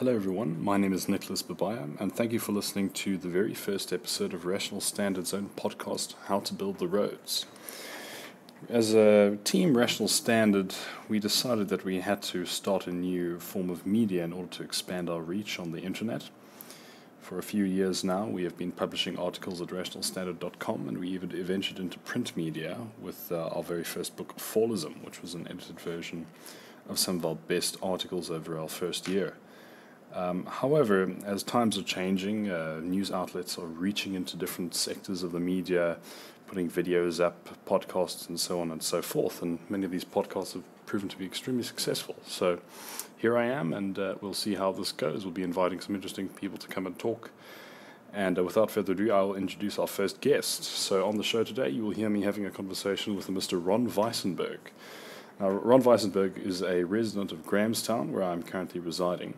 Hello, everyone. My name is Nicholas Babaya, and thank you for listening to the very first episode of Rational Standard's own podcast, How to Build the Roads. As a team, Rational Standard, we decided that we had to start a new form of media in order to expand our reach on the internet. For a few years now, we have been publishing articles at rationalstandard.com, and we even ventured into print media with uh, our very first book, Fallism, which was an edited version of some of our best articles over our first year. Um, however, as times are changing, uh, news outlets are reaching into different sectors of the media, putting videos up, podcasts, and so on and so forth. And many of these podcasts have proven to be extremely successful. So here I am, and uh, we'll see how this goes. We'll be inviting some interesting people to come and talk. And uh, without further ado, I'll introduce our first guest. So on the show today, you will hear me having a conversation with Mr. Ron Weissenberg. Now, Ron Weissenberg is a resident of Grahamstown, where I'm currently residing.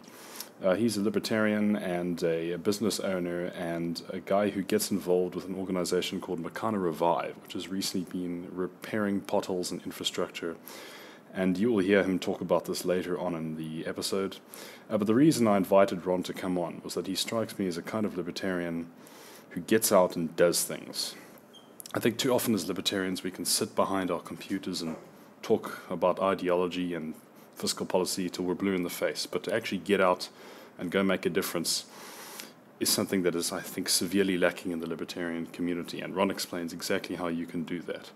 Uh, he's a libertarian and a, a, business owner and a guy who gets involved with an organization called Makana Revive, which has recently been repairing potholes and infrastructure. And you will hear him talk about this later on in the episode. Uh, but the reason I invited Ron to come on was that he strikes me as a kind of libertarian who gets out and does things. I think too often as libertarians we can sit behind our computers and talk about ideology and fiscal policy till we're blue in the face, but to actually get out and go make a difference is something that is, I think, severely lacking in the libertarian community. And Ron explains exactly how you can do that.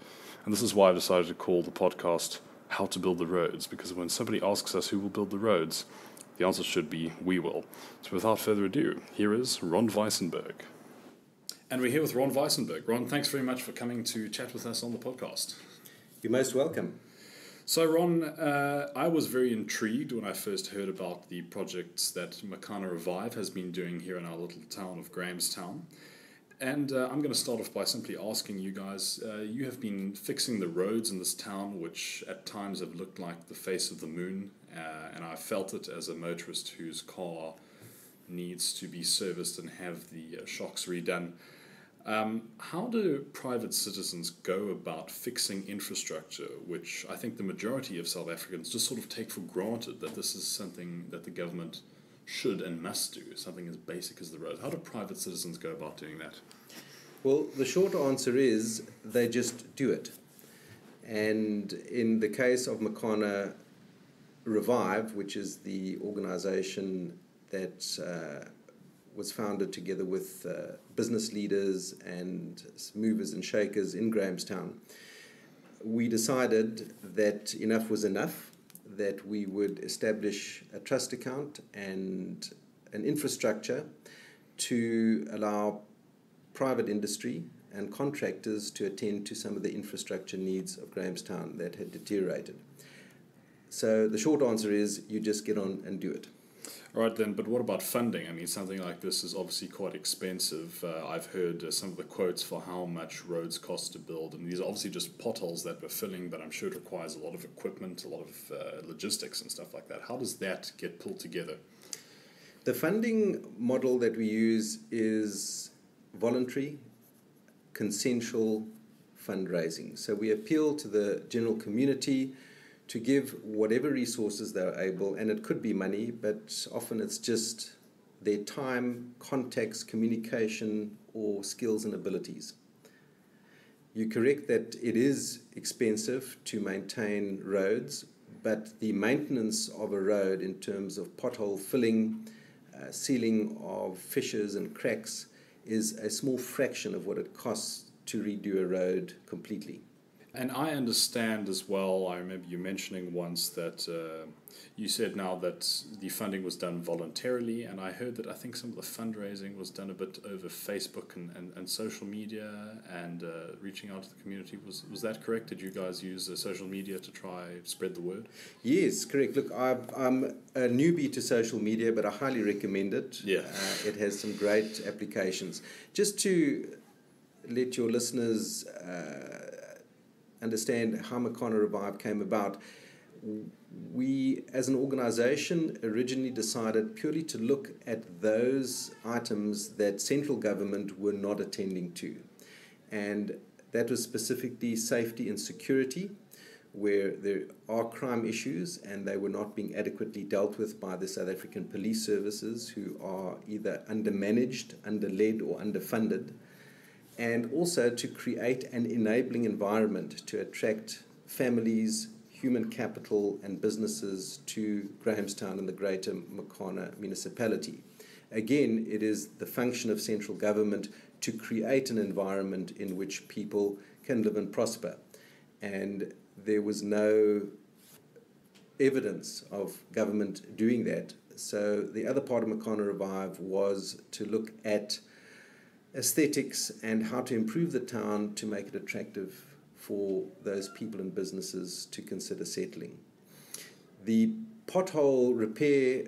And this is why I decided to call the podcast How to Build the Roads, because when somebody asks us who will build the roads, the answer should be we will. So without further ado, here is Ron Weissenberg. And we're here with Ron Weissenberg. Ron, thanks very much for coming to chat with us on the podcast. You're most welcome. So, Ron, uh, I was very intrigued when I first heard about the projects that Makana Revive has been doing here in our little town of Grahamstown. And uh, I'm going to start off by simply asking you guys uh, you have been fixing the roads in this town, which at times have looked like the face of the moon. Uh, and I felt it as a motorist whose car needs to be serviced and have the uh, shocks redone. Um, how do private citizens go about fixing infrastructure, which I think the majority of South Africans just sort of take for granted that this is something that the government should and must do, something as basic as the road? How do private citizens go about doing that? Well, the short answer is they just do it. And in the case of Makana Revive, which is the organization that uh, was founded together with uh, business leaders and movers and shakers in Grahamstown. We decided that enough was enough, that we would establish a trust account and an infrastructure to allow private industry and contractors to attend to some of the infrastructure needs of Grahamstown that had deteriorated. So the short answer is you just get on and do it. Right, then, but what about funding? I mean, something like this is obviously quite expensive. Uh, I've heard uh, some of the quotes for how much roads cost to build, and these are obviously just potholes that we're filling, but I'm sure it requires a lot of equipment, a lot of uh, logistics, and stuff like that. How does that get pulled together? The funding model that we use is voluntary, consensual fundraising. So we appeal to the general community to give whatever resources they're able, and it could be money, but often it's just their time, contacts, communication, or skills and abilities. You're correct that it is expensive to maintain roads, but the maintenance of a road in terms of pothole filling, uh, sealing of fissures and cracks is a small fraction of what it costs to redo a road completely. And I understand as well, I remember you mentioning once that uh, you said now that the funding was done voluntarily, and I heard that I think some of the fundraising was done a bit over Facebook and, and, and social media and uh, reaching out to the community. Was, was that correct? Did you guys use uh, social media to try spread the word? Yes, correct. Look, i am a newbie to social media, but I highly recommend it. Yeah. Uh, it has some great applications. Just to let your listeners uh, understand how Makana Revive came about, we as an organization originally decided purely to look at those items that central government were not attending to. And that was specifically safety and security, where there are crime issues and they were not being adequately dealt with by the South African police services, who are either undermanaged, underled, or underfunded, and also to create an enabling environment to attract families, human capital, and businesses to Grahamstown and the greater Makana municipality. Again, it is the function of central government to create an environment in which people can live and prosper. And there was no evidence of government doing that. So the other part of Makana Revive was to look at aesthetics and how to improve the town to make it attractive for those people and businesses to consider settling. The pothole repair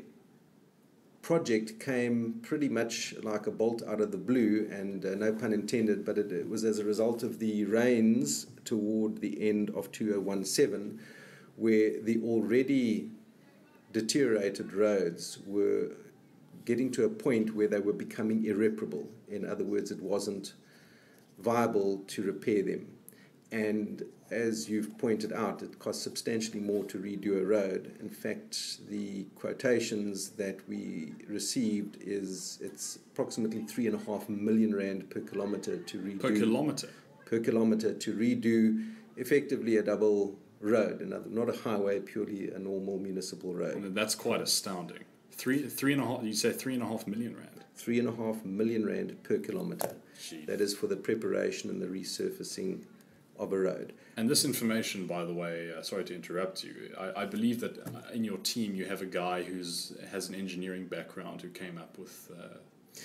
project came pretty much like a bolt out of the blue, and uh, no pun intended, but it, it, was as a result of the rains toward the end of 2017, where the already deteriorated roads were getting to a point where they were becoming irreparable. In other words, it wasn't viable to repair them. And as you've pointed out, it costs substantially more to redo a road. In fact, the quotations that we received is it's approximately three and a half million rand per kilometre to redo. Per kilometre. Per kilometre to redo effectively a double road, another, not a highway, purely a normal municipal road. And that's quite astounding. Three, three and a half. You say three and a half million rand. Three and a half million rand per kilometre. That is for the preparation and the resurfacing of a road. And this information, by the way, uh, sorry to interrupt you. I, I believe that uh, in your team you have a guy who's has an engineering background who came up with uh,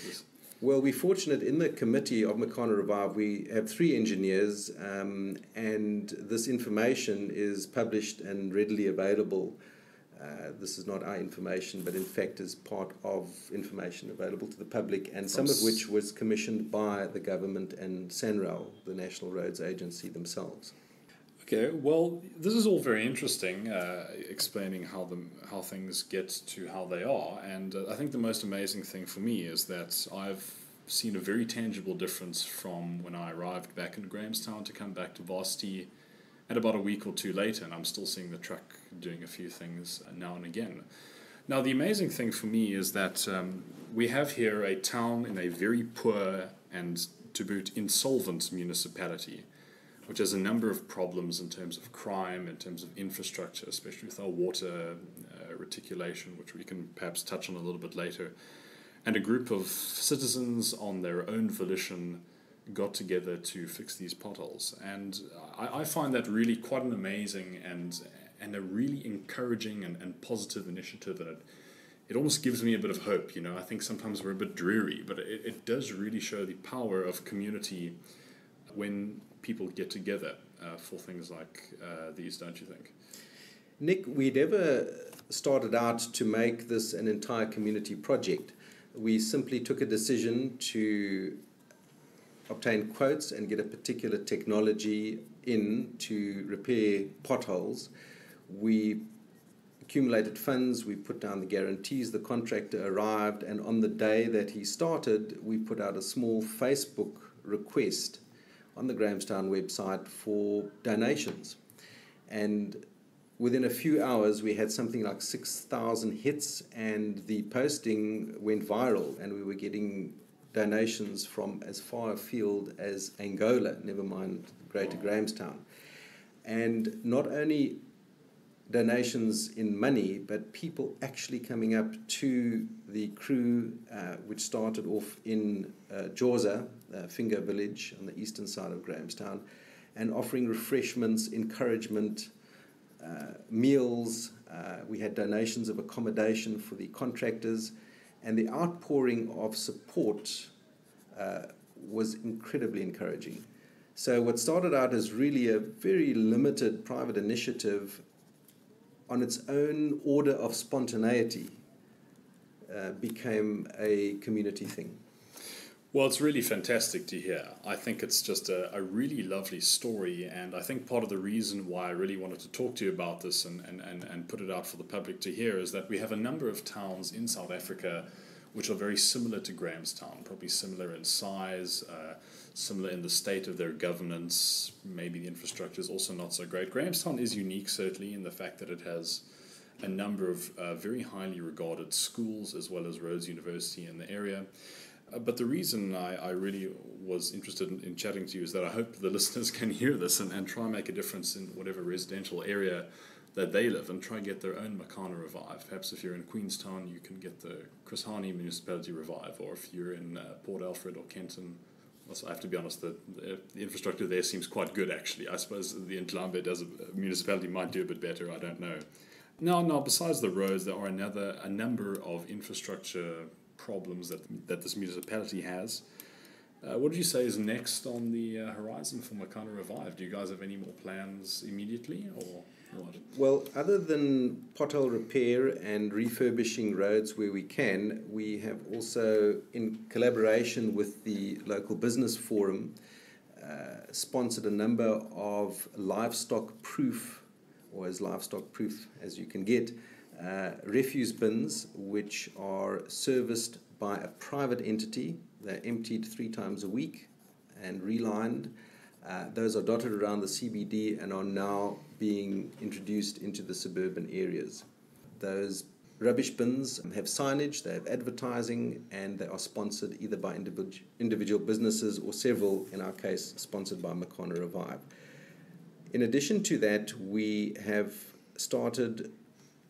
this. Well, we're fortunate in the committee of Makana Revive, we have three engineers, um, and this information is published and readily available uh, this is not our information, but in fact is part of information available to the public, and some of which was commissioned by the government and SANRAL, the National Roads Agency themselves. Okay, well, this is all very interesting, uh, explaining how the how things get to how they are, and uh, I think the most amazing thing for me is that I've seen a very tangible difference from when I arrived back in Grahamstown to come back to Varsity and about a week or two later, and I'm still seeing the truck doing a few things now and again. Now, the amazing thing for me is that um, we have here a town in a very poor and, to boot, insolvent municipality, which has a number of problems in terms of crime, in terms of infrastructure, especially with our water uh, reticulation, which we can perhaps touch on a little bit later, and a group of citizens on their own volition got together to fix these potholes. And I, I find that really quite an amazing and and a really encouraging and, and positive initiative and it it almost gives me a bit of hope, you know. I think sometimes we're a bit dreary, but it, it does really show the power of community when people get together uh, for things like uh, these, don't you think? Nick, we never started out to make this an entire community project. We simply took a decision to obtain quotes and get a particular technology in to repair potholes. We accumulated funds, we put down the guarantees, the contractor arrived, and on the day that he started, we put out a small Facebook request on the Grahamstown website for donations. And within a few hours, we had something like 6,000 hits, and the posting went viral, and we were getting donations from as far afield as Angola, never mind Greater Grahamstown. And not only donations in money, but people actually coming up to the crew, uh, which started off in uh, Joza, uh, Fingo Village on the eastern side of Grahamstown, and offering refreshments, encouragement, uh, meals. Uh, we had donations of accommodation for the contractors and the outpouring of support uh, was incredibly encouraging. So, what started out as really a very limited private initiative on its own order of spontaneity uh, became a community thing. Well, it's really fantastic to hear. I think it's just a, a really lovely story, and I think part of the reason why I really wanted to talk to you about this and, and, and, and put it out for the public to hear is that we have a number of towns in South Africa which are very similar to Grahamstown, probably similar in size, uh, similar in the state of their governance. Maybe the infrastructure is also not so great. Grahamstown is unique, certainly, in the fact that it has a number of uh, very highly regarded schools as well as Rhodes University in the area. Uh, but the reason I, I really was interested in, in, chatting to you is that I hope the listeners can hear this and, and try and make a difference in whatever residential area that they live and try and get their own Makana Revive. Perhaps if you're in Queenstown, you can get the Chris Hani Municipality Revive, or if you're in uh, Port Alfred or Kenton, also, I have to be honest, the, the, infrastructure there seems quite good actually. I suppose the Ndlambe does a, a municipality might do a bit better, I don't know. Now, now, besides the roads, there are another a number of infrastructure problems that, that this municipality has. Uh, what did you say is next on the uh, horizon for Makana Revive? Do you guys have any more plans immediately, or what? Well, other than pothole repair and refurbishing roads where we can, we have also, in collaboration with the local business forum, uh, sponsored a number of livestock proof, or as livestock proof as you can get, uh, refuse bins which are serviced by a private entity. They're emptied three times a week and relined. Uh, those are dotted around the CBD and are now being introduced into the suburban areas. Those rubbish bins have signage, they have advertising, and they are sponsored either by individual, individual businesses or several, in our case, sponsored by Makana Revive. In addition to that, we have started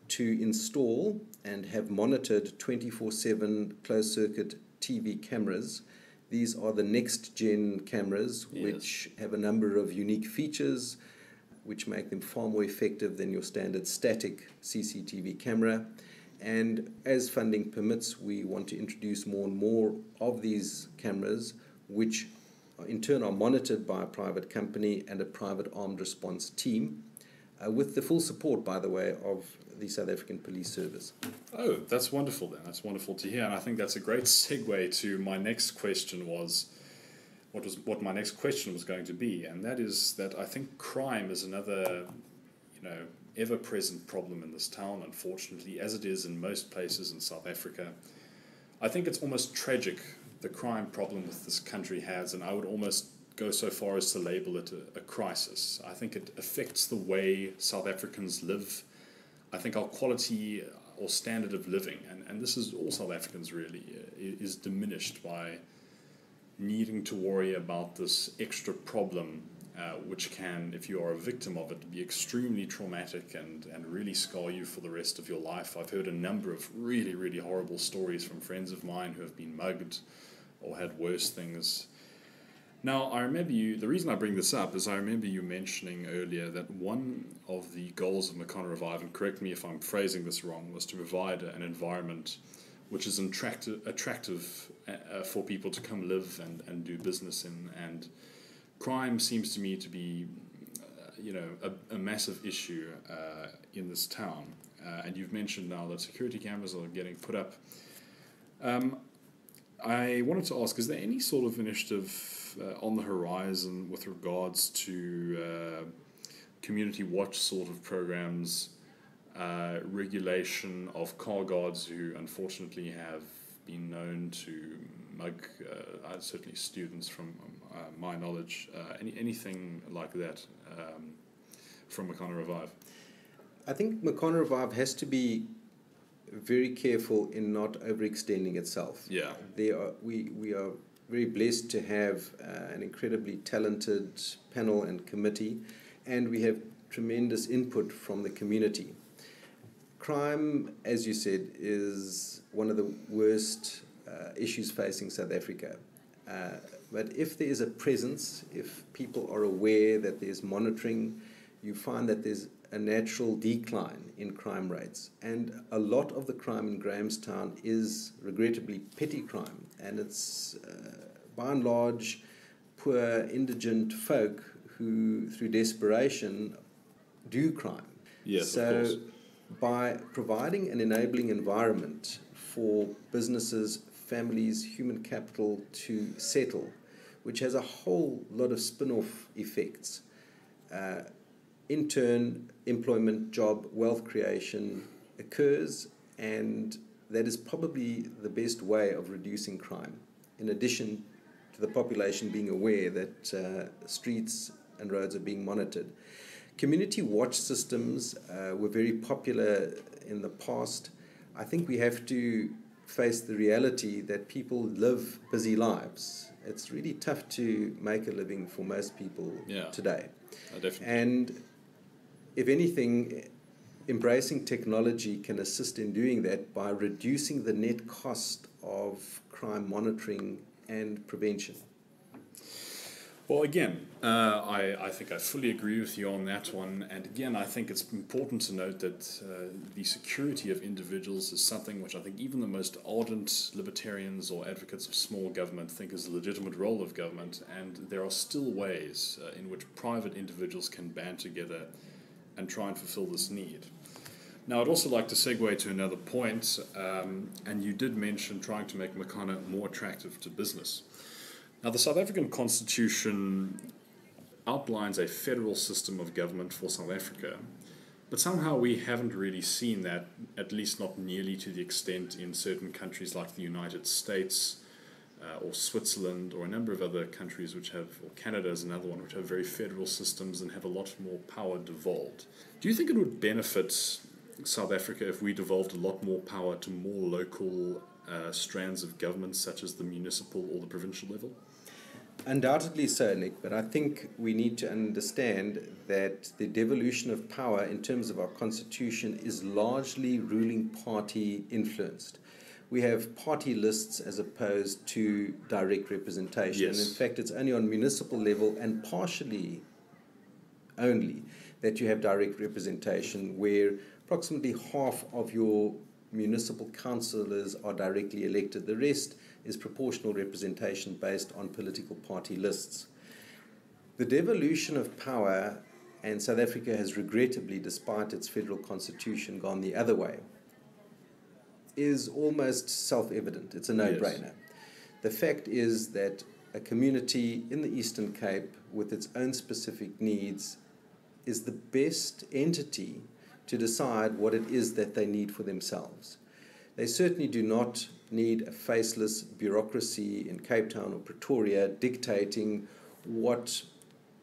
to install and have monitored 24 7 closed circuit TV cameras. These are the next gen cameras, yes. which have a number of unique features which make them far more effective than your standard static CCTV camera. And as funding permits, we want to introduce more and more of these cameras, which in turn are monitored by a private company and a private armed response team, uh, with the full support, by the way, of the South African Police Service. Oh, that's wonderful then. That's wonderful to hear. And I think that's a great segue to my next question was what was what my next question was going to be, and that is that I think crime is another, you know, ever present problem in this town, unfortunately, as it is in most places in South Africa. I think it's almost tragic the crime problem that this country has, and I would almost go so far as to label it a, a crisis. I think it affects the way South Africans live I think our quality or standard of living, and, and this is all South Africans really, is diminished by needing to worry about this extra problem, uh, which can, if you are a victim of it, be extremely traumatic and, and really scar you for the rest of your life. I've heard a number of really, really horrible stories from friends of mine who have been mugged or had worse things now, I remember you, the reason I bring this up is I remember you mentioning earlier that one of the goals of Makana Revive, and correct me if I'm phrasing this wrong, was to provide an environment which is attractive, attractive uh, for people to come live and, and do business in. And crime seems to me to be, uh, you know, a, a massive issue uh, in this town. Uh, and you've mentioned now that security cameras are getting put up. Um, I wanted to ask, is there any sort of initiative uh, on the horizon with regards to uh, community watch sort of programs, uh, regulation of car guards who unfortunately have been known to mug uh, certainly students from uh, my knowledge. Uh, any, anything like that um, from Makana Revive? I think Makana Revive has to be very careful in not overextending itself. Yeah. There are, we, we are very blessed to have uh, an incredibly talented panel and committee, and we have tremendous input from the community. Crime, as you said, is one of the worst uh, issues facing South Africa. Uh, but if there is a presence, if people are aware that there's monitoring, you find that there's a natural decline in crime rates. And a lot of the crime in Grahamstown is regrettably petty crime, and it's uh, by and large poor indigent folk who, through desperation, do crime. Yes, so, by providing an enabling environment for businesses, families, human capital to settle, which has a whole lot of spin off effects. Uh, in turn, employment, job, wealth creation occurs, and that is probably the best way of reducing crime, in addition to the population being aware that uh, streets and roads are being monitored. Community watch systems uh, were very popular in the past. I think we have to face the reality that people live busy lives. It's really tough to make a living for most people Yeah. today. Definitely. And if anything, embracing technology can assist in doing that by reducing the net cost of crime monitoring and prevention. Well, again, uh, I, I think I fully agree with you on that one. And again, I think it's important to note that uh, the security of individuals is something which I think even the most ardent libertarians or advocates of small government think is a legitimate role of government. And there are still ways uh, in which private individuals can band together and try and fulfill this need. Now, I'd also like to segue to another point, um, and you did mention trying to make Makana more attractive to business. Now, the South African Constitution outlines a federal system of government for South Africa, but somehow we haven't really seen that, at least not nearly to the extent in certain countries like the United States uh, or Switzerland or a number of other countries which have, or Canada is another one, which have very federal systems and have a lot more power devolved. Do you think it would benefit South Africa if we devolved a lot more power to more local uh, strands of government, such as the municipal or the provincial level? Undoubtedly so, Nick, but I think we need to understand that the devolution of power in terms of our constitution is largely ruling party influenced. We have party lists as opposed to direct representation. Yes. And in fact, it's only on municipal level and partially only that you have direct representation, where approximately half of your municipal councillors are directly elected. The rest is proportional representation based on political party lists. The devolution of power, and South Africa has regrettably, despite its federal constitution, gone the other way, is almost self evident. It's a no brainer. The fact is that a community in the Eastern Cape with its own specific needs is the best entity to decide what it is that they need for themselves. They certainly do not need a faceless bureaucracy in Cape Town or Pretoria dictating what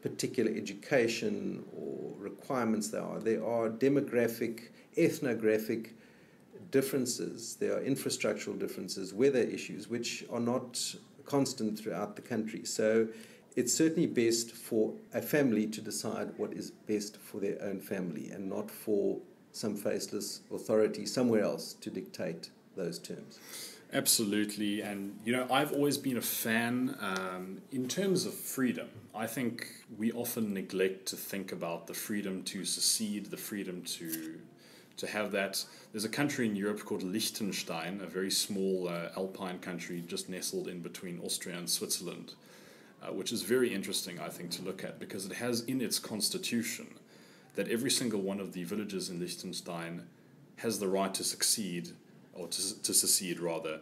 particular education or requirements there are. There are demographic, ethnographic differences, there are infrastructural differences, weather issues, which are not constant throughout the country. So it's certainly best for a family to decide what is best for their own family and not for some faceless authority somewhere else to dictate those terms. Absolutely, and you know, I've always been a fan um, in terms of freedom. I think we often neglect to think about the freedom to secede, the freedom to to have that. There's a country in Europe called Liechtenstein, a very small uh, alpine country just nestled in between Austria and Switzerland, uh, which is very interesting, I think, to look at because it has in its constitution that every single one of the villages in Liechtenstein has the right to succeed, or to, to secede rather,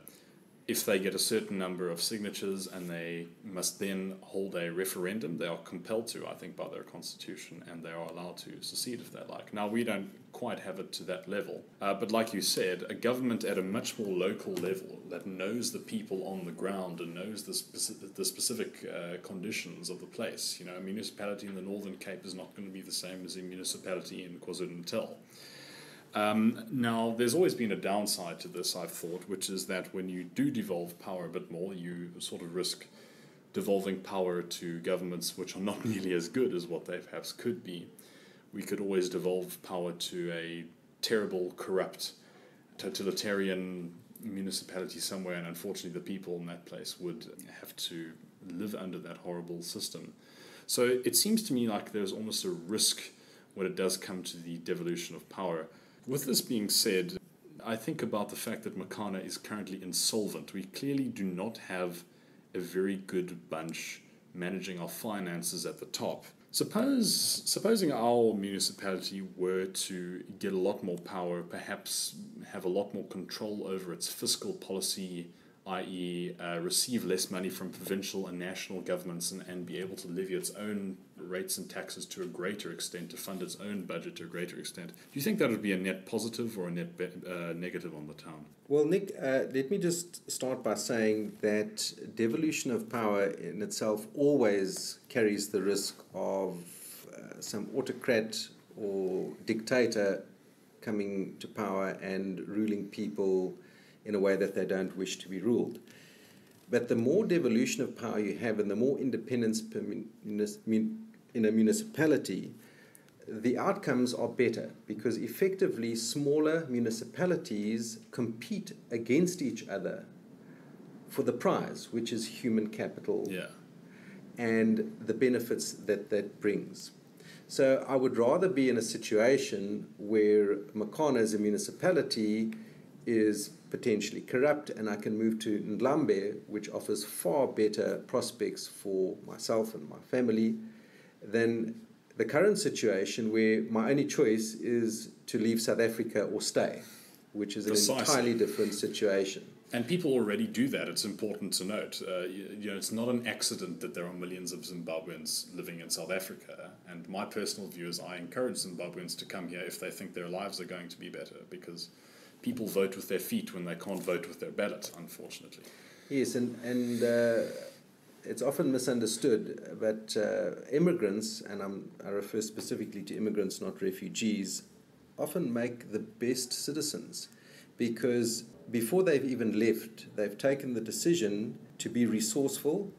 if they get a certain number of signatures and they must then hold a referendum. They are compelled to, I think, by their constitution, and they are allowed to secede if they like. Now, we don't quite have it to that level, uh, but like you said, a government at a much more local level that knows the people on the ground and knows the, speci- the specific uh, conditions of the place. You know, a municipality in the Northern Cape is not going to be the same as a municipality in KwaZulu Natal. Um, now, there's always been a downside to this, I've thought, which is that when you do devolve power a bit more, you sort of risk devolving power to governments which are not nearly as good as what they perhaps could be. We could always devolve power to a terrible, corrupt, totalitarian municipality somewhere, and unfortunately, the people in that place would have to live under that horrible system. So it seems to me like there's almost a risk when it does come to the devolution of power. With this being said, I think about the fact that Makana is currently insolvent. We clearly do not have a very good bunch managing our finances at the top. Suppose, supposing our municipality were to get a lot more power, perhaps have a lot more control over its fiscal policy, i.e., uh, receive less money from provincial and national governments and, and be able to levy its own rates and taxes to a greater extent to fund its own budget to a greater extent. Do you think that would be a net positive or a net be- uh, negative on the town? Well, Nick, uh, let me just start by saying that devolution of power in itself always carries the risk of uh, some autocrat or dictator coming to power and ruling people in a way that they don't wish to be ruled. But the more devolution of power you have and the more independence in a municipality, the outcomes are better because effectively smaller municipalities compete against each other for the prize, which is human capital yeah. and the benefits that that brings. So I would rather be in a situation where Makana as a municipality is potentially corrupt and I can move to Ndlambe, which offers far better prospects for myself and my family than the current situation where my only choice is to leave South Africa or stay, which is an Precisely. entirely different situation. And people already do that. It's important to note. Uh, you, you, know, it's not an accident that there are millions of Zimbabweans living in South Africa. And my personal view is I encourage Zimbabweans to come here if they think their lives are going to be better, because people vote with their feet when they can't vote with their ballot, unfortunately. Yes, and and uh, it's often misunderstood, but uh, immigrants, and I'm, I refer specifically to immigrants, not refugees, often make the best citizens because before they've even left, they've taken the decision to be resourceful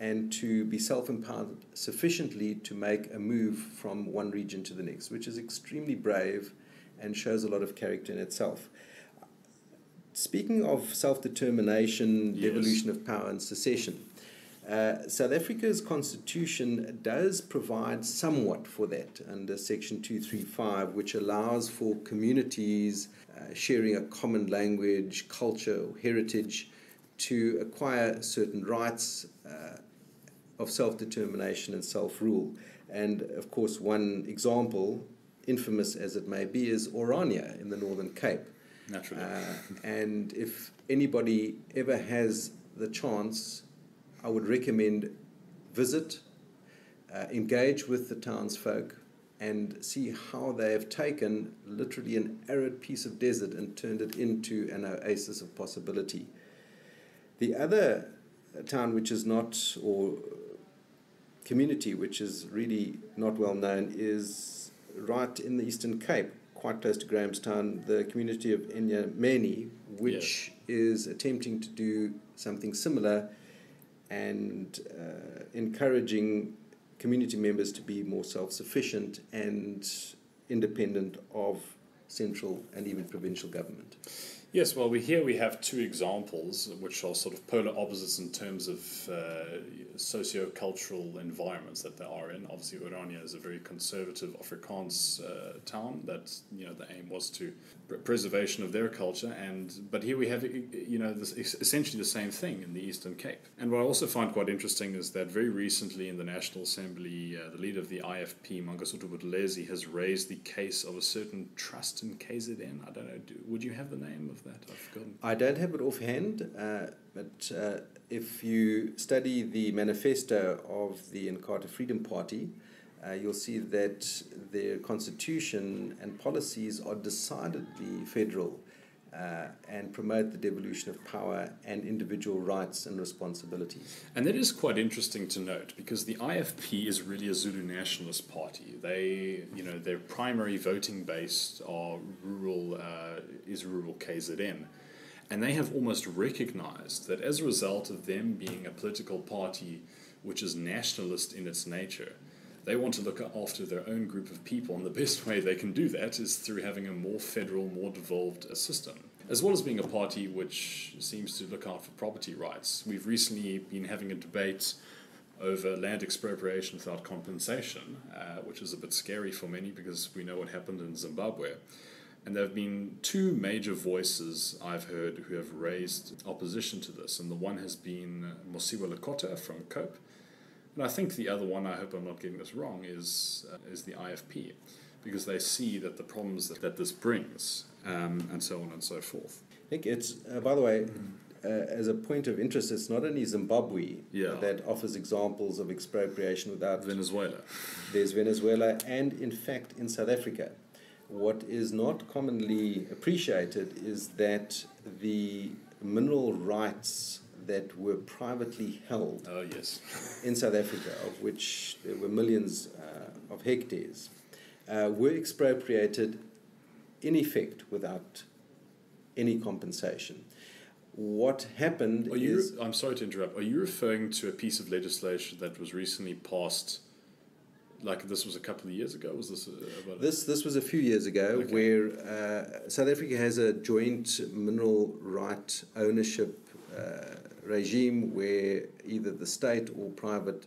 and to be self empowered sufficiently to make a move from one region to the next, which is extremely brave and shows a lot of character in itself. Speaking of self determination, yes. devolution of power, and secession, uh, South Africa's constitution does provide somewhat for that under Section 235, which allows for communities uh, sharing a common language, culture, or heritage to acquire certain rights uh, of self determination and self rule. And of course, one example, infamous as it may be, is Orania in the Northern Cape. Naturally. Uh, and if anybody ever has the chance, I would recommend visit, uh, engage with the townsfolk, and see how they have taken literally an arid piece of desert and turned it into an oasis of possibility. The other town, which is not, or community, which is really not well known, is right in the Eastern Cape, quite close to Grahamstown, the community of Enyameni, which yes. is attempting to do something similar and uh, encouraging community members to be more self sufficient and independent of central and even provincial government. Yes, well, we here we have two examples which are sort of polar opposites in terms of uh, socio-cultural environments that they are in. Obviously, Orania is a very conservative Afrikaans uh, town. That you know the aim was to preservation of their culture, and but here we have you know this, essentially the same thing in the Eastern Cape. And what I also find quite interesting is that very recently in the National Assembly, uh, the leader of the IFP, Mangosuthu Buthelezi, has raised the case of a certain trust in KZN. I don't know. Do, would you have the name of that? I've forgotten. I don't have it offhand, uh, but uh, if you study the manifesto of the Inkatha Freedom Party, uh, you'll see that their constitution and policies are decidedly federal uh, and promote the devolution of power and individual rights and responsibilities. And that is quite interesting to note because the IFP is really a Zulu nationalist party. They, you know, their primary voting base are rural uh, is rural KZN. And they have almost recognized that as a result of them being a political party which is nationalist in its nature, they want to look after their own group of people, and the best way they can do that is through having a more federal, more devolved system. As well as being a party which seems to look out for property rights. We've recently been having a debate over land expropriation without compensation, uh, which is a bit scary for many because we know what happened in Zimbabwe. And there have been two major voices I've heard who have raised opposition to this. And the one has been Mosiuoa Lekota from COPE, and I think the other one, I hope I'm not getting this wrong, is, uh, is the IFP, because they see that the problems that, that this brings, um, and so on and so forth. I think it's, uh, by the way, uh, as a point of interest, it's not only Zimbabwe Yeah. that offers examples of expropriation without Venezuela. there's Venezuela, and in fact, in South Africa. What is not commonly appreciated is that the mineral rights that were privately held Oh, yes. in South Africa, of which there were millions uh, of hectares, uh, were expropriated in effect without any compensation. What happened Are you, is. I'm sorry to interrupt. Are you referring to a piece of legislation that was recently passed? Like this was a couple of years ago. Was this about? This, this was a few years ago Okay. where uh, South Africa has a joint mineral right ownership uh, regime where either the state or private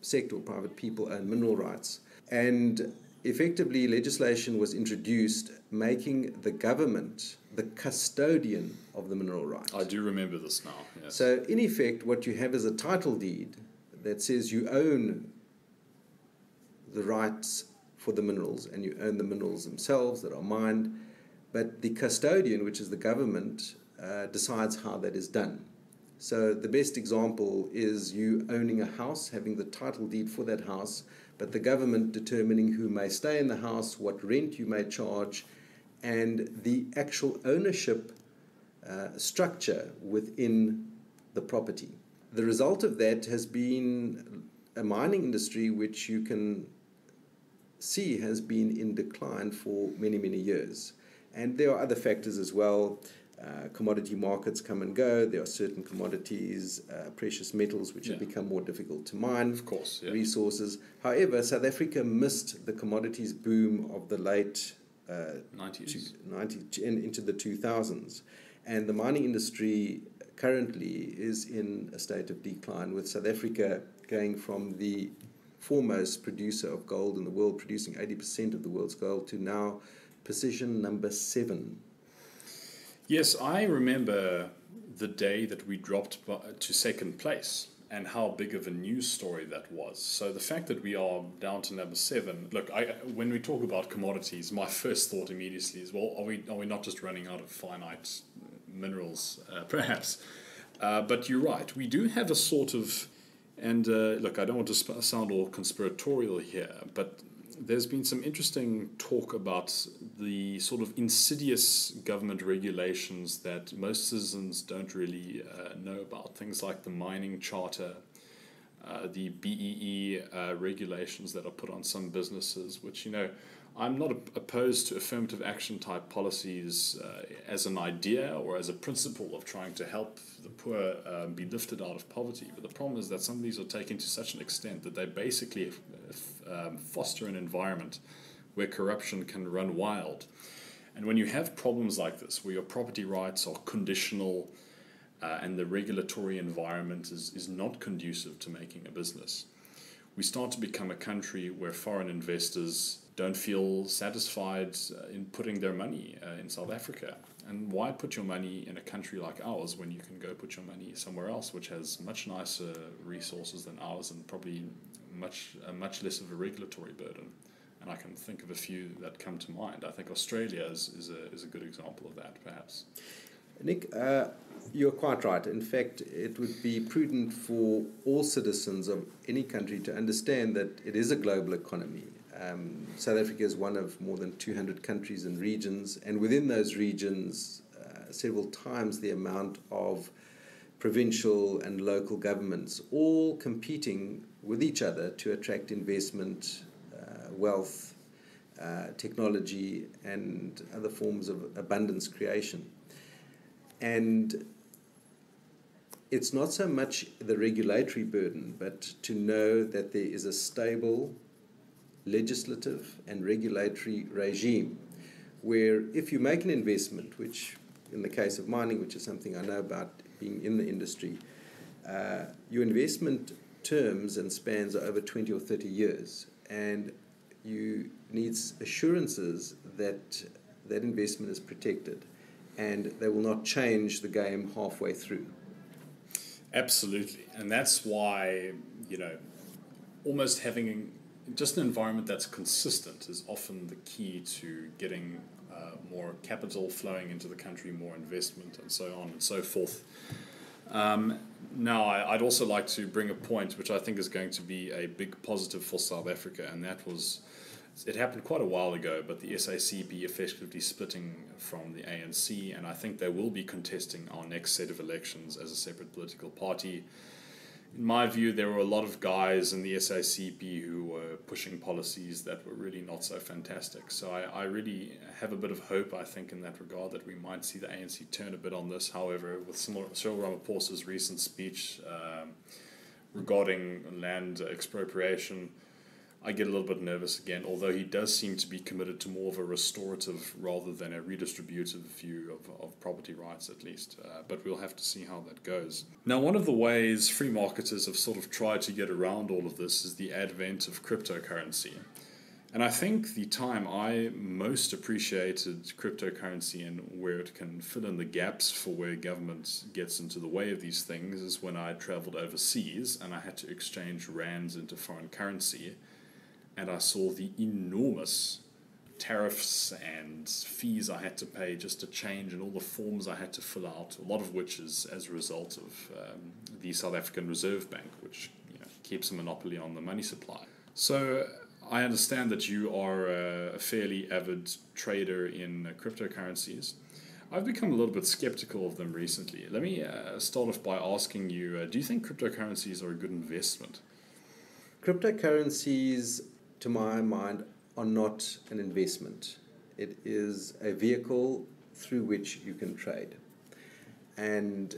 sector or private people own mineral rights. And effectively, legislation was introduced making the government the custodian of the mineral rights. I do remember this now. Yes. So, in effect, what you have is a title deed that says you own the rights for the minerals and you own the minerals themselves that are mined, but the custodian, which is the government, uh, decides how that is done. So, the best example is you owning a house, having the title deed for that house, but the government determining who may stay in the house, what rent you may charge, and the actual ownership uh, structure within the property. The result of that has been a mining industry which you can see has been in decline for many, many years. And there are other factors as well. Uh, commodity markets come and go. There are certain commodities, uh, precious metals, which have become more difficult to mine of course. Yeah. resources. However, South Africa missed the commodities boom of the late uh, 90s. to 90 into the 2000s. And the mining industry currently is in a state of decline, with South Africa going from the foremost producer of gold in the world, producing 80% of the world's gold, to now position number seven. Yes, I remember the day that we dropped to second place and how big of a news story that was. So the fact that we are down to number seven. Look, I, when we talk about commodities, my first thought immediately is, well, are we are we not just running out of finite minerals, uh, perhaps? Uh, but you're right. We do have a sort of, and uh, look, I don't want to sound all conspiratorial here, but there's been some interesting talk about the sort of insidious government regulations that most citizens don't really uh, know about. Things like the mining charter, uh, the BEE uh, regulations that are put on some businesses, which, you know, I'm not opposed to affirmative action type policies uh, as an idea or as a principle of trying to help the poor uh, be lifted out of poverty. But the problem is that some of these are taken to such an extent that they basically uh, um, foster an environment where corruption can run wild. And when you have problems like this, where your property rights are conditional uh, and the regulatory environment is, is not conducive to making a business, we start to become a country where foreign investors don't feel satisfied uh, in putting their money uh, in South Africa. And why put your money in a country like ours when you can go put your money somewhere else, which has much nicer resources than ours and probably much uh, much less of a regulatory burden? And I can think of a few that come to mind. I think Australia is, is, a, is a good example of that, perhaps. Nick, uh, you're quite right. In fact, it would be prudent for all citizens of any country to understand that it is a global economy. Um, South Africa is one of more than 200 countries and regions, and within those regions, uh, several times the amount of provincial and local governments, all competing with each other to attract investment, uh, wealth, uh, technology, and other forms of abundance creation. And it's not so much the regulatory burden, but to know that there is a stable legislative and regulatory regime where if you make an investment, which in the case of mining, which is something I know about being in the industry, uh, your investment terms and spans are over 20 or 30 years. And you need assurances that that investment is protected and they will not change the game halfway through. Absolutely. And that's why, you know, almost having just an environment that's consistent is often the key to getting uh, more capital flowing into the country, more investment, and so on and so forth. Um, now, I, would also like to bring a point which I think is going to be a big positive for South Africa, and that was it happened quite a while ago, but the SACP effectively splitting from the ANC, and I think they will be contesting our next set of elections as a separate political party in my view, there were a lot of guys in the SACP who were pushing policies that were really not so fantastic. So I, I really have a bit of hope, I think, in that regard, that we might see the ANC turn a bit on this. However, with Cyril Ramaphosa's recent speech um, regarding land expropriation, I get a little bit nervous again, although he does seem to be committed to more of a restorative rather than a redistributive view of, of property rights, at least. Uh, but we'll have to see how that goes. Now, one of the ways free marketers have sort of tried to get around all of this is the advent of cryptocurrency. And I think the time I most appreciated cryptocurrency and where it can fill in the gaps for where government gets into the way of these things is when I traveled overseas and I had to exchange rands into foreign currency and I saw the enormous tariffs and fees I had to pay just to change and all the forms I had to fill out, a lot of which is as a result of um, the South African Reserve Bank, which you know, keeps a monopoly on the money supply. So I understand that you are a fairly avid trader in cryptocurrencies. I've become a little bit skeptical of them recently. Let me uh, start off by asking you uh, do you think cryptocurrencies are a good investment? Cryptocurrencies to my mind, are not an investment. It is a vehicle through which you can trade. And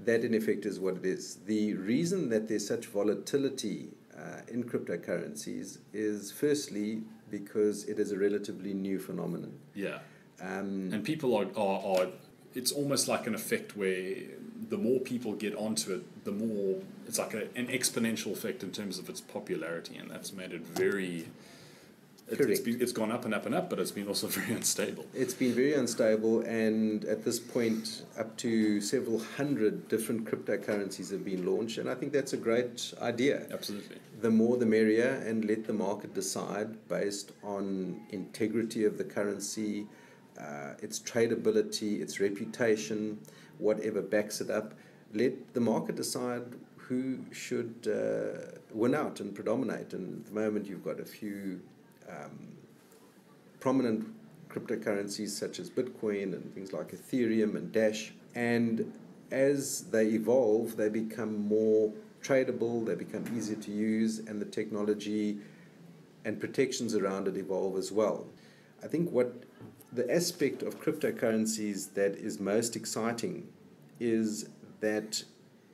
that, in effect, is what it is. The reason that there's such volatility uh, in cryptocurrencies is firstly because it is a relatively new phenomenon. Yeah. Um, and people are, are, are, it's almost like an effect where the more people get onto it, the more it's like a, an exponential effect in terms of its popularity, and that's made it very. It, it's, been, it's gone up and up and up, but it's been also very unstable. It's been very unstable, and at this point, up to several hundred different cryptocurrencies have been launched, and I think that's a great idea. Absolutely. The more the merrier, and let the market decide based on integrity of the currency, uh, its tradability, its reputation whatever backs it up. Let the market decide who should uh, win out and predominate. And at the moment, you've got a few um, prominent cryptocurrencies such as Bitcoin and things like Ethereum and Dash. And as they evolve, they become more tradable, they become easier to use, and the technology and protections around it evolve as well. I think what the aspect of cryptocurrencies that is most exciting is that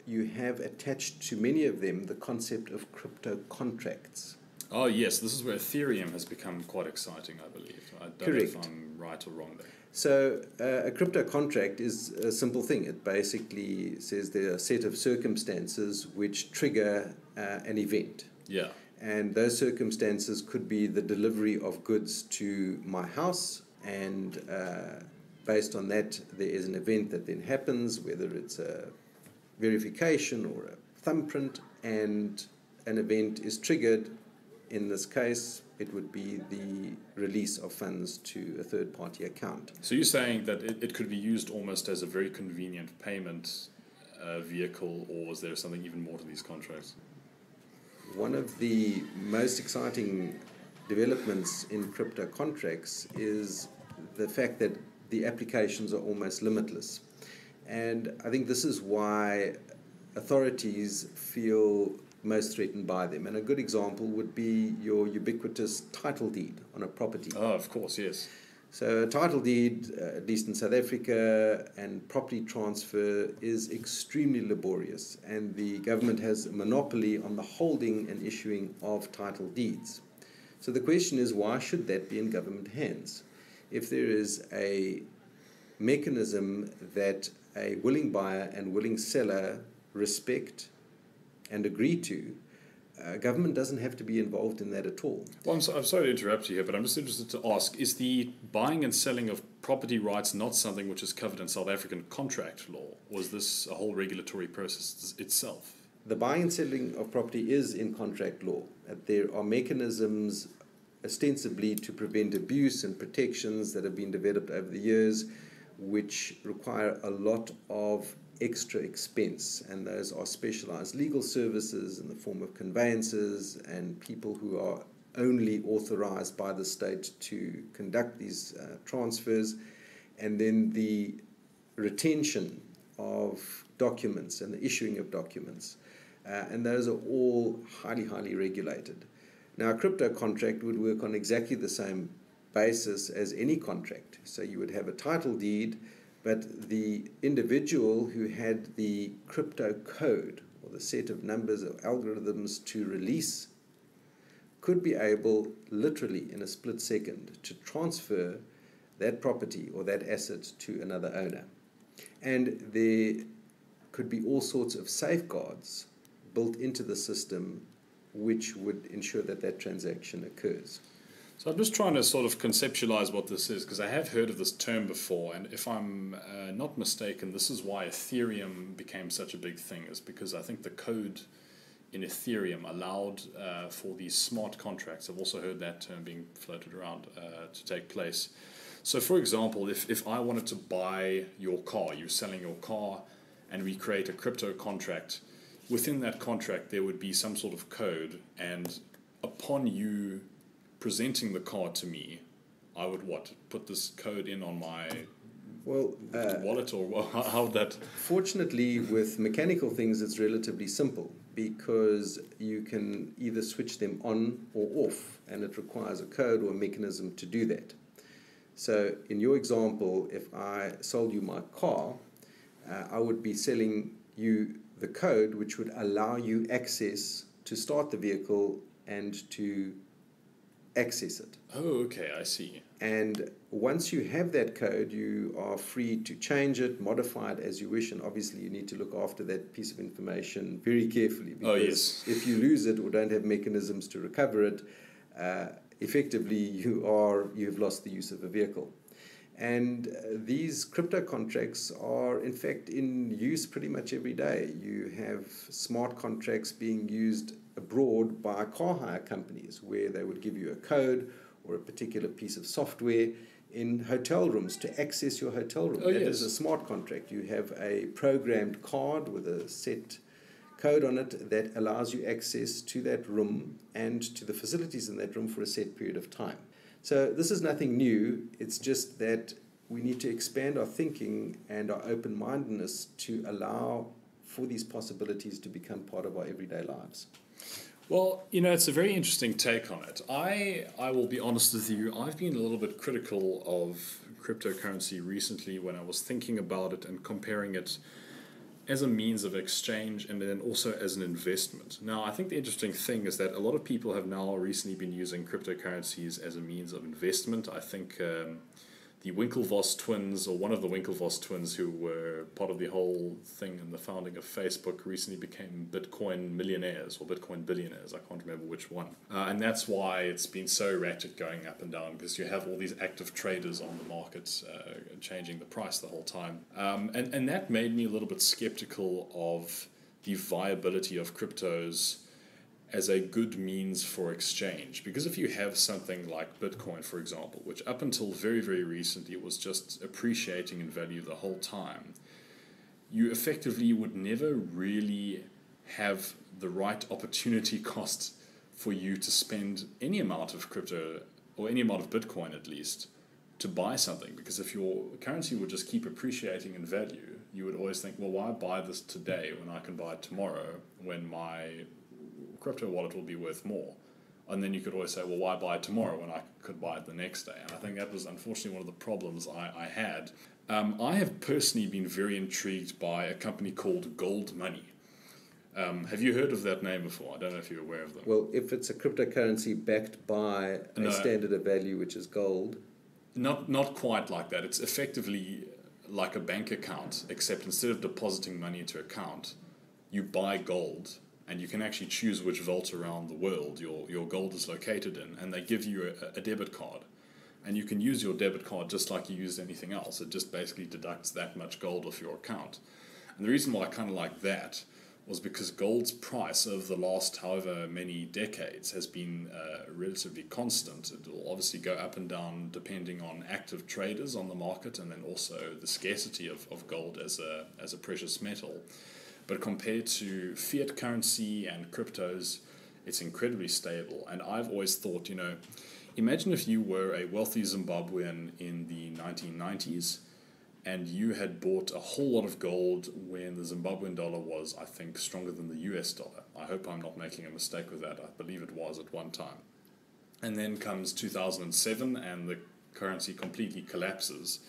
you have attached to many of them the concept of crypto contracts. Oh, yes, this is where Ethereum has become quite exciting, I believe. I don't Correct. know if I'm right or wrong there. So, uh, a crypto contract is a simple thing. It basically says there are a set of circumstances which trigger uh, an event. Yeah. And those circumstances could be the delivery of goods to my house and uh, based on that, there is an event that then happens, whether it's a verification or a thumbprint, and an event is triggered. In this case, it would be the release of funds to a third party account. So you're saying that it, it could be used almost as a very convenient payment uh, vehicle, or is there something even more to these contracts? One of the most exciting developments in crypto contracts is the fact that the applications are almost limitless. And I think this is why authorities feel most threatened by them. And a good example would be your ubiquitous title deed on a property. Oh, of course, yes. So, a title deed, uh, at least in South Africa, and property transfer is extremely laborious, and the government has a monopoly on the holding and issuing of title deeds. So, the question is why should that be in government hands? if there is a mechanism that a willing buyer and willing seller respect and agree to, uh, government doesn't have to be involved in that at all. Well, I'm, so, I'm sorry to interrupt you here, but I'm just interested to ask is the buying and selling of property rights not something which is covered in South African contract law? Was this a whole regulatory process itself? The buying and selling of property is in contract law. There are mechanisms ostensibly to prevent abuse and protections that have been developed over the years, which require a lot of extra expense, and those are specialized legal services in the form of conveyances and people who are only authorized by the state to conduct these uh, transfers, and then the retention of documents and the issuing of documents. Uh, and those are all highly, highly regulated. Now, a crypto contract would work on exactly the same basis as any contract. So you would have a title deed, but the individual who had the crypto code or the set of numbers or algorithms to release could be able, literally in a split second, to transfer that property or that asset to another owner. And there could be all sorts of safeguards built into the system which would ensure that that transaction occurs. So I'm just trying to sort of conceptualize what this is because I have heard of this term before, and if I'm uh, not mistaken, this is why Ethereum became such a big thing, is because I think the code in Ethereum allowed uh, for these smart contracts. I've also heard that term being floated around uh, to take place. So, for example, if, if I wanted to buy your car, you're selling your car, and we create a crypto contract, within that contract there would be some sort of code, and upon you presenting the car to me, I would what? Put this code in on my well, uh, wallet or how, that? Fortunately, with mechanical things, it's relatively simple because you can either switch them on or off, and it requires a code or a mechanism to do that. So, in your example, if I sold you my car, uh, I would be selling you the code which would allow you access to start the vehicle and to access it. Oh, okay, I see. And once you have that code, you are free to change it, modify it as you wish, and obviously you need to look after that piece of information very carefully. Because oh, yes. if you lose it or don't have mechanisms to recover it, uh, effectively you are you've lost the use of a vehicle. And uh, these crypto contracts are, in fact, in use pretty much every day. You have smart contracts being used abroad by car hire companies where they would give you a code or a particular piece of software in hotel rooms to access your hotel room. Oh, that yes. is a smart contract. You have a programmed card with a set code on it that allows you access to that room and to the facilities in that room for a set period of time. So this is nothing new. It's just that we need to expand our thinking and our open mindedness to allow for these possibilities to become part of our everyday lives. Well, you know, it's a very interesting take on it. I I will be honest with you. I've been a little bit critical of cryptocurrency recently when I was thinking about it and comparing it as a means of exchange and then also as an investment. Now, I think the interesting thing is that a lot of people have now recently been using cryptocurrencies as a means of investment. I think um, the Winklevoss twins, or one of the Winklevoss twins who were part of the whole thing in the founding of Facebook, recently became Bitcoin millionaires or Bitcoin billionaires. I can't remember which one. Uh, and that's why it's been so ratchet going up and down because you have all these active traders on the market uh, changing the price the whole time. Um, and, and that made me a little bit skeptical of the viability of cryptos as a good means for exchange. Because if you have something like Bitcoin, for example, which up until very, very recently was just appreciating in value the whole time, you effectively would never really have the right opportunity cost for you to spend any amount of crypto or any amount of Bitcoin at least to buy something. Because if your currency would just keep appreciating in value, you would always think, well, why buy this today when I can buy it tomorrow when my crypto wallet will be worth more. And then you could always say, well, why buy it tomorrow when I could buy it the next day? And I think that was unfortunately one of the problems I, I had. Um, I have personally been very intrigued by a company called Gold Money. Um, have you heard of that name before? I don't know if you're aware of them. Well, if it's a cryptocurrency backed by a no, standard of value, which is gold. Not, not quite like that. It's effectively like a bank account, except instead of depositing money into account, you buy gold and you can actually choose which vault around the world your, your gold is located in, and they give you a, a debit card. And you can use your debit card just like you use anything else. It just basically deducts that much gold off your account. And the reason why I kind of like that was because gold's price over the last however many decades has been uh, relatively constant. It will obviously go up and down depending on active traders on the market and then also the scarcity of, of gold as a, as a precious metal. But compared to fiat currency and cryptos, it's incredibly stable. And I've always thought, you know, imagine if you were a wealthy Zimbabwean in the 1990s and you had bought a whole lot of gold when the Zimbabwean dollar was, I think, stronger than the US dollar. I hope I'm not making a mistake with that. I believe it was at one time. And then comes 2007 and the currency completely collapses.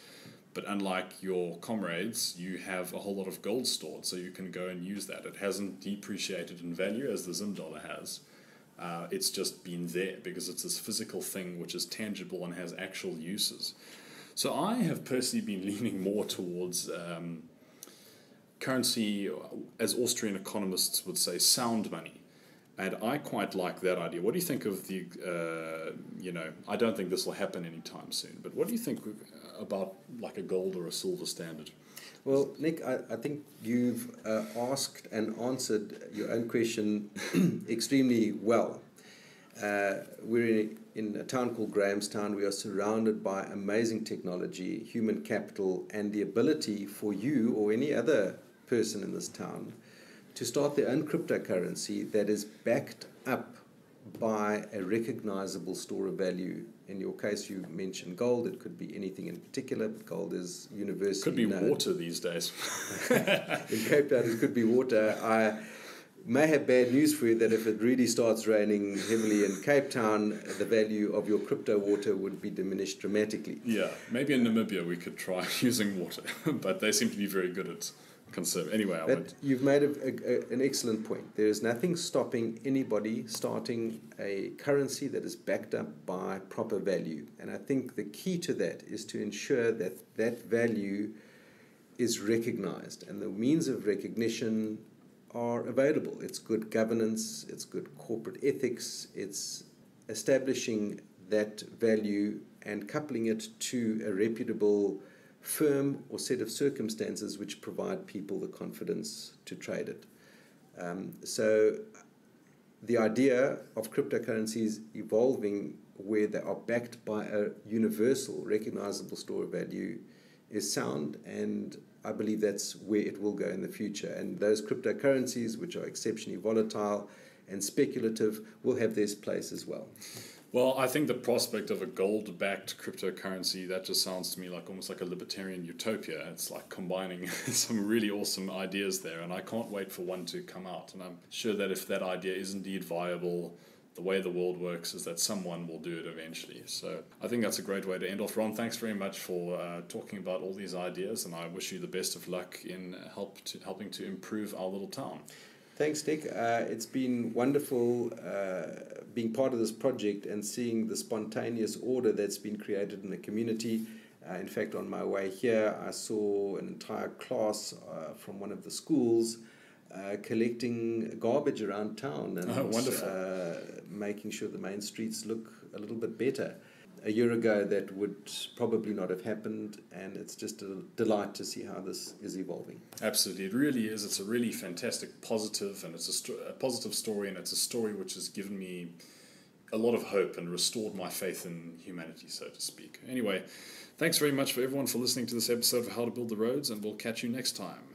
But unlike your comrades, you have a whole lot of gold stored, so you can go and use that. It hasn't depreciated in value as the Zim dollar has. Uh, it's just been there because it's this physical thing which is tangible and has actual uses. So I have personally been leaning more towards um, currency, as Austrian economists would say, sound money. And I quite like that idea. What do you think of the, uh, you know, I don't think this will happen anytime soon, but what do you think about like a gold or a silver standard? Well, Nick, I, I think you've uh, asked and answered your own question extremely well. Uh, we're in in a town called Grahamstown, we are surrounded by amazing technology, human capital, and the ability for you or any other person in this town to start their own cryptocurrency that is backed up by a recognizable store of value. In your case, you mentioned gold. It could be anything in particular, but gold is universal. Could be known. water these days. in Cape Town, it could be water. I may have bad news for you that if it really starts raining heavily in Cape Town, the value of your crypto water would be diminished dramatically. Yeah, maybe in Namibia we could try using water, but they seem to be very good at conserve. Anyway, but you've made a, a, an excellent point. There is nothing stopping anybody starting a currency that is backed up by proper value, and I think the key to that is to ensure that that value is recognized, and the means of recognition are available. It's good governance, it's good corporate ethics, it's establishing that value and coupling it to a reputable firm or set of circumstances which provide people the confidence to trade it. Um, so, the idea of cryptocurrencies evolving where they are backed by a universal, recognizable store of value is sound and I believe that's where it will go in the future. And those cryptocurrencies, which are exceptionally volatile and speculative, will have their place as well. Well, I think the prospect of a gold backed cryptocurrency, that just sounds to me like almost like a libertarian utopia. It's like combining some really awesome ideas there, and I can't wait for one to come out. And I'm sure that if that idea is indeed viable, the way the world works is that someone will do it eventually. So I think that's a great way to end off. Ron, thanks very much for uh, talking about all these ideas, and I wish you the best of luck in help to, helping to improve our little town. Thanks, Dick. Uh, it's been wonderful uh, being part of this project and seeing the spontaneous order that's been created in the community. Uh, in fact, on my way here, I saw an entire class uh, from one of the schools uh, collecting garbage around town and oh, uh, making sure the main streets look a little bit better. A year ago, that would probably not have happened, and it's just a delight to see how this is evolving. Absolutely, it really is. It's a really fantastic, positive, and it's a, a positive story, and it's a story which has given me a lot of hope and restored my faith in humanity, so to speak. Anyway, thanks very much for everyone for listening to this episode of How to Build the Roads, and we'll catch you next time.